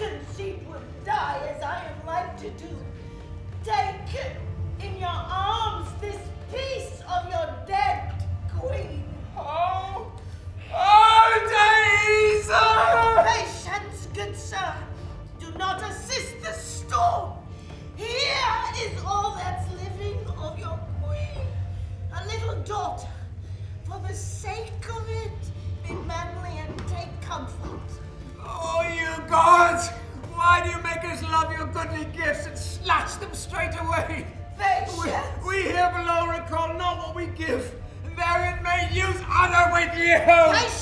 second sheep would die as I am like to do. Take in your arms this piece of your dead queen. Oh, oh, Thaisa! Patience, good sir. Do not assist the storm. Here is all that's living of your queen, a little daughter. For the sake of it, be manly and take comfort. Why do you make us love your goodly gifts and snatch them straight away? We, we here below recall not what we give, and therein may use honor with you. Patience.